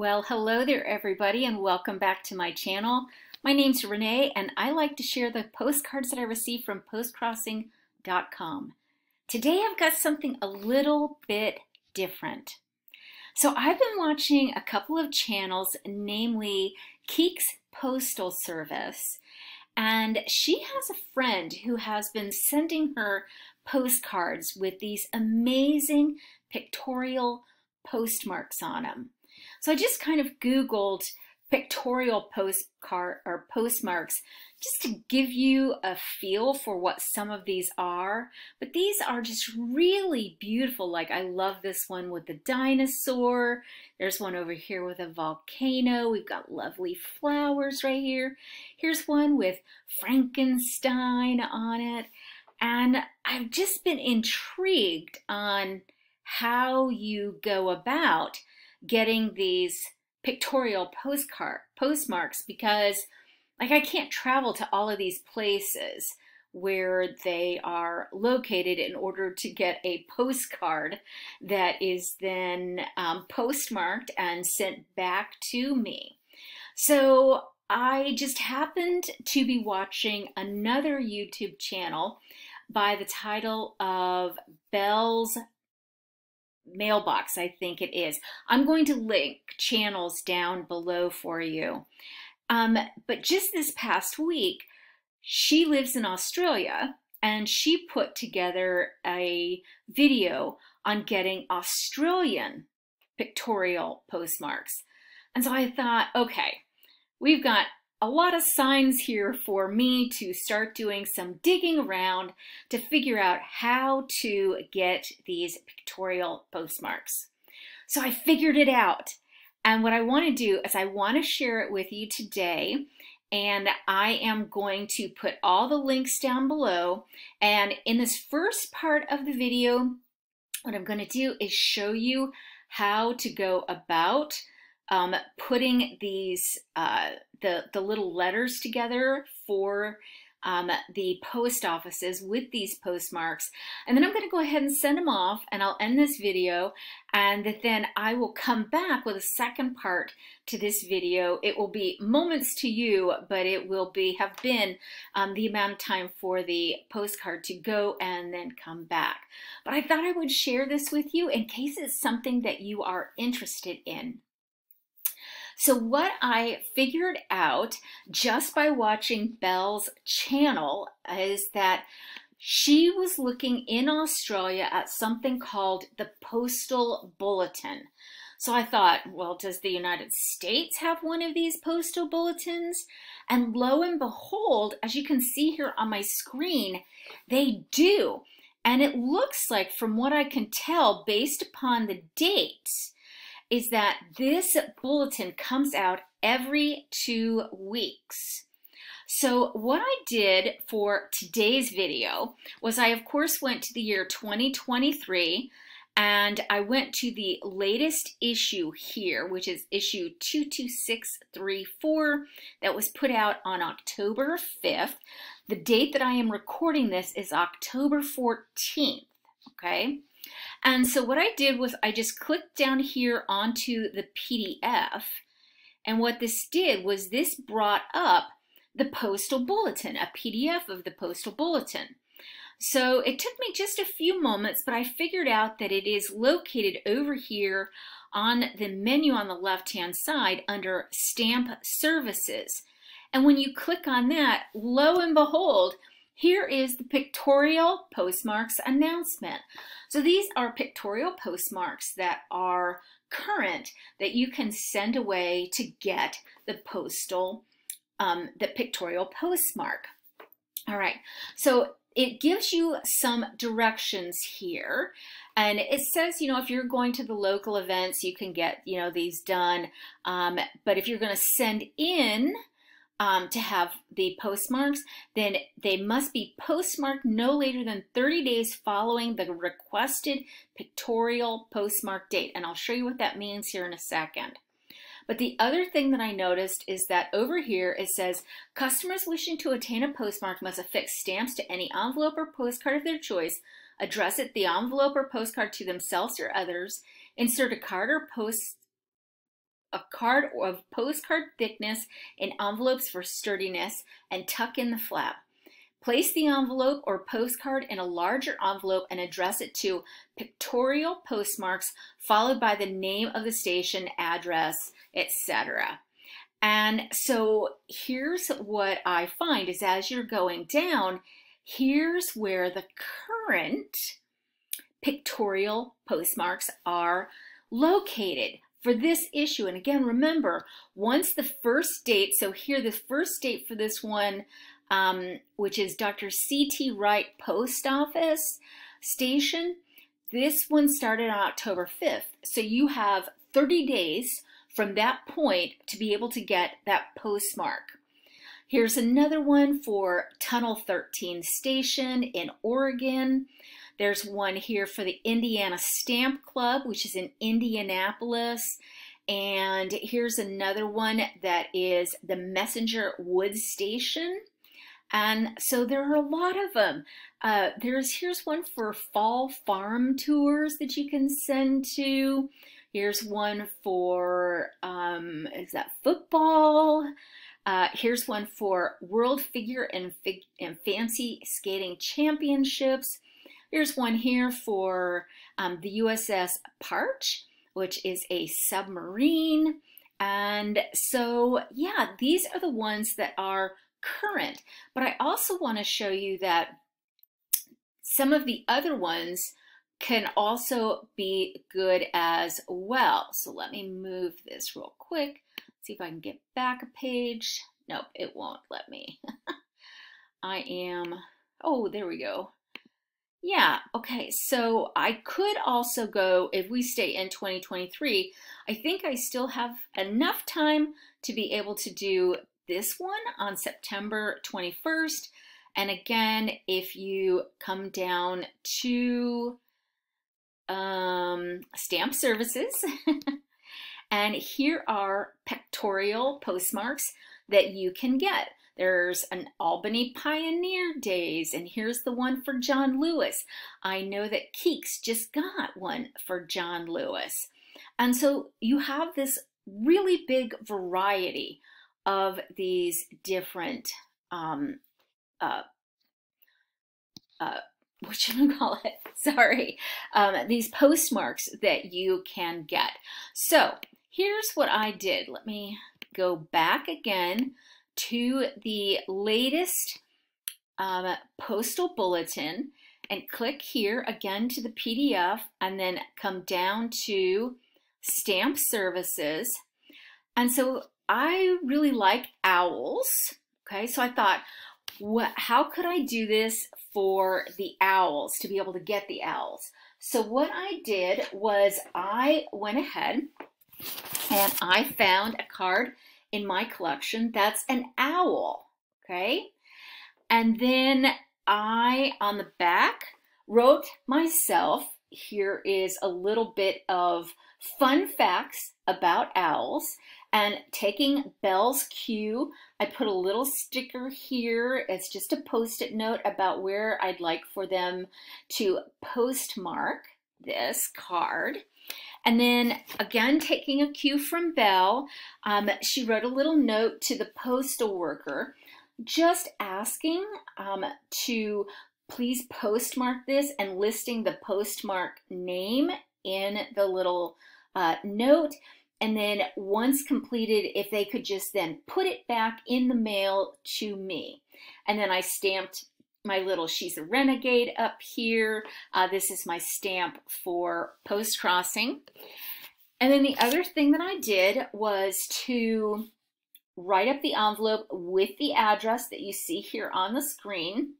Well, hello there everybody and welcome back to my channel. My name's Renee and I like to share the postcards that I receive from postcrossing.com. Today I've got something a little bit different. So I've been watching a couple of channels, namely Keeks Postal Service, and she has a friend who has been sending her postcards with these amazing pictorial postmarks on them. So I just kind of Googled pictorial postcard or postmarks just to give you a feel for what some of these are. But these are just really beautiful. Like I love this one with the dinosaur. There's one over here with a volcano. We've got lovely flowers right here. Here's one with Frankenstein on it. And I've just been intrigued on how you go about getting these pictorial postcard postmarks because like I can't travel to all of these places where they are located in order to get a postcard that is then um, postmarked and sent back to me. So I just happened to be watching another YouTube channel by the title of Belle's mailbox, I think it is. I'm going to link channels down below for you. Um, but just this past week, she lives in Australia and she put together a video on getting Australian pictorial postmarks. And so I thought, okay, we've got a lot of signs here for me to start doing some digging around to figure out how to get these pictorial postmarks. So I figured it out. And what I want to do is I want to share it with you today. And I am going to put all the links down below. And in this first part of the video, what I'm going to do is show you how to go about um, putting these uh, the the little letters together for um, the post offices with these postmarks. And then I'm going to go ahead and send them off and I'll end this video and then I will come back with a second part to this video. It will be moments to you, but it will be have been um, the amount of time for the postcard to go and then come back. But I thought I would share this with you in case it's something that you are interested in. So what I figured out just by watching Belle's channel is that she was looking in Australia at something called the Postal Bulletin. So I thought, well, does the United States have one of these postal bulletins? And lo and behold, as you can see here on my screen, they do. And it looks like, from what I can tell, based upon the dates, is that this bulletin comes out every two weeks. So what I did for today's video was I of course went to the year 2023 and I went to the latest issue here, which is issue 22634 that was put out on October 5th. The date that I am recording this is October 14th, okay? And so what I did was I just clicked down here onto the PDF. And what this did was this brought up the postal bulletin, a PDF of the postal bulletin. So it took me just a few moments, but I figured out that it is located over here on the menu on the left-hand side under Stamp Services. And when you click on that, lo and behold, here is the pictorial postmarks announcement. So these are pictorial postmarks that are current that you can send away to get the postal, um, the pictorial postmark. All right, so it gives you some directions here and it says you know if you're going to the local events you can get you know these done um, but if you're going to send in um, to have the postmarks, then they must be postmarked no later than 30 days following the requested pictorial postmark date. And I'll show you what that means here in a second. But the other thing that I noticed is that over here it says customers wishing to obtain a postmark must affix stamps to any envelope or postcard of their choice, address it the envelope or postcard to themselves or others, insert a card or post a card of postcard thickness in envelopes for sturdiness and tuck in the flap. Place the envelope or postcard in a larger envelope and address it to pictorial postmarks followed by the name of the station, address, etc. And so here's what I find is as you're going down, here's where the current pictorial postmarks are located for this issue. And again, remember, once the first date, so here the first date for this one, um, which is Dr. C.T. Wright Post Office Station, this one started on October 5th. So you have 30 days from that point to be able to get that postmark. Here's another one for Tunnel 13 Station in Oregon. There's one here for the Indiana Stamp Club, which is in Indianapolis. And here's another one that is the Messenger Wood Station. And so there are a lot of them. Uh, there's here's one for fall farm tours that you can send to. Here's one for um, is that football? Uh, here's one for World Figure and, Fig and Fancy Skating Championships. Here's one here for um, the USS Parche, which is a submarine. And so, yeah, these are the ones that are current. But I also want to show you that some of the other ones can also be good as well. So let me move this real quick. See if I can get back a page. Nope, it won't let me. I am, oh, there we go. Yeah, okay, so I could also go, if we stay in 2023, I think I still have enough time to be able to do this one on September 21st. And again, if you come down to um, stamp services, and here are pictorial postmarks that you can get. There's an Albany Pioneer Days, and here's the one for John Lewis. I know that Keeks just got one for John Lewis. And so you have this really big variety of these different um, uh, uh, what should I call it? Sorry, um, these postmarks that you can get. So here's what I did. Let me go back again to the latest um, postal bulletin and click here again to the PDF and then come down to stamp services. And so I really like owls. Okay, so I thought, what, how could I do this for the owls, to be able to get the owls? So what I did was I went ahead and I found a card in my collection that's an owl, okay? And then I, on the back, wrote myself, here is a little bit of fun facts about owls. And taking Bell's Cue, I put a little sticker here. It's just a post-it note about where I'd like for them to postmark this card. And then again, taking a cue from Belle, um, she wrote a little note to the postal worker just asking um, to please postmark this and listing the postmark name in the little uh, note. And then once completed, if they could just then put it back in the mail to me. And then I stamped my little She's a Renegade up here. Uh, this is my stamp for post crossing. And then the other thing that I did was to write up the envelope with the address that you see here on the screen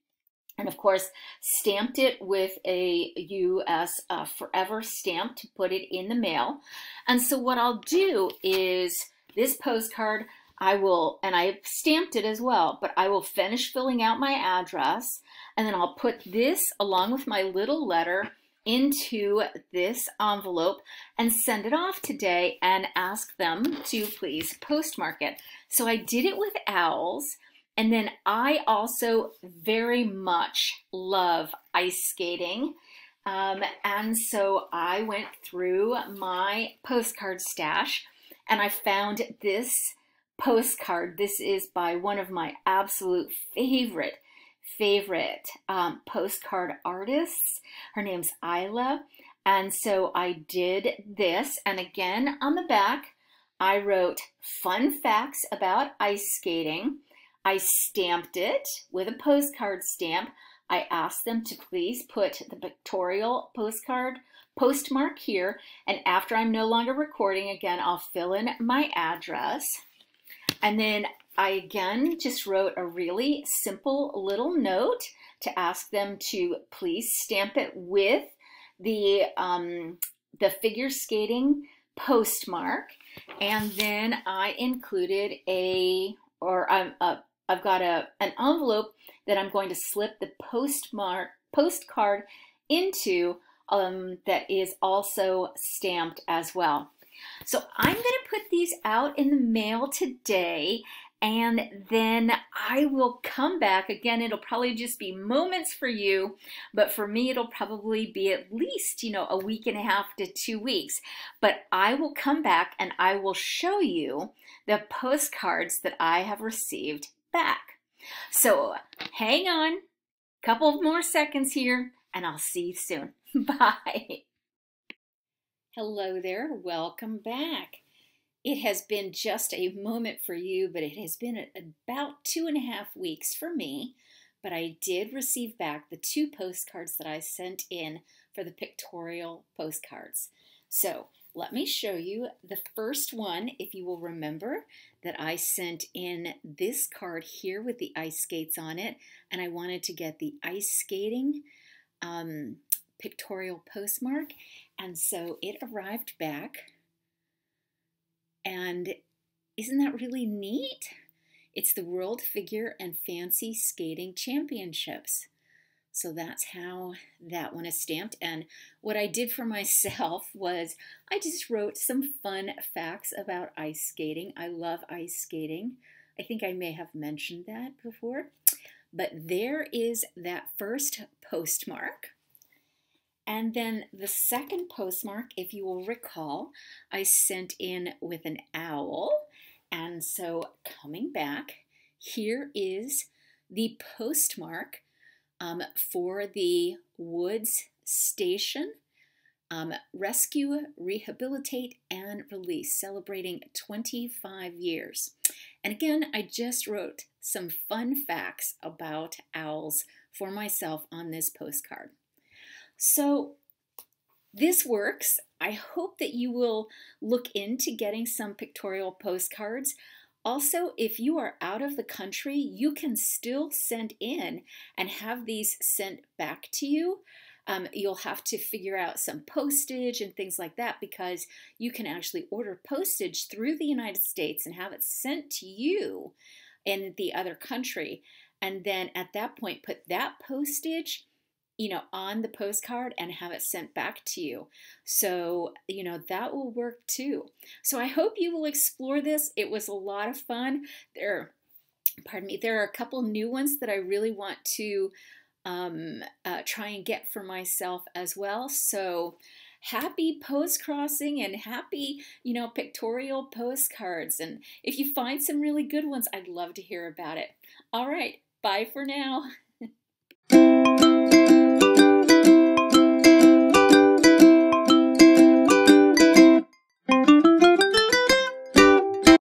and of course stamped it with a U.S. Uh, Forever stamp to put it in the mail. And so what I'll do is this postcard, I will, and I stamped it as well, but I will finish filling out my address and then I'll put this along with my little letter into this envelope and send it off today and ask them to please postmark it. So I did it with owls. And then I also very much love ice skating. Um, and so I went through my postcard stash and I found this postcard. This is by one of my absolute favorite, favorite um, postcard artists. Her name's Isla. And so I did this. And again, on the back, I wrote fun facts about ice skating. I stamped it with a postcard stamp. I asked them to please put the pictorial postcard postmark here. And after I'm no longer recording, again, I'll fill in my address. And then I again just wrote a really simple little note to ask them to please stamp it with the, um, the figure skating postmark. And then I included a, or I'm, uh, I've got a, an envelope that I'm going to slip the postmark, postcard into um, that is also stamped as well. So I'm going to put these out in the mail today and then I will come back. Again, it'll probably just be moments for you, but for me, it'll probably be at least, you know, a week and a half to two weeks. But I will come back and I will show you the postcards that I have received back. So hang on, couple more seconds here, and I'll see you soon. Bye. Hello there, welcome back. It has been just a moment for you, but it has been about two and a half weeks for me. But I did receive back the two postcards that I sent in for the pictorial postcards. So let me show you the first one, if you will remember, that I sent in this card here with the ice skates on it. And I wanted to get the ice skating um, pictorial postmark. And so it arrived back and isn't that really neat? It's the World Figure and Fancy Skating Championships. So that's how that one is stamped. And what I did for myself was I just wrote some fun facts about ice skating. I love ice skating. I think I may have mentioned that before. But there is that first postmark. And then the second postmark, if you will recall, I sent in with an owl. And so coming back, here is the postmark um, for the Woods Station um, Rescue, Rehabilitate, and Release, celebrating 25 years. And again, I just wrote some fun facts about owls for myself on this postcard. So this works. I hope that you will look into getting some pictorial postcards. Also, if you are out of the country, you can still send in and have these sent back to you. Um, you'll have to figure out some postage and things like that because you can actually order postage through the United States and have it sent to you in the other country. And then at that point, put that postage you know, on the postcard and have it sent back to you. So, you know, that will work too. So I hope you will explore this. It was a lot of fun. There, pardon me, there are a couple new ones that I really want to um, uh, try and get for myself as well. So happy post crossing and happy, you know, pictorial postcards. And if you find some really good ones, I'd love to hear about it. All right, bye for now.